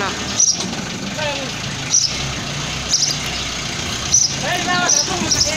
Atla. Hey,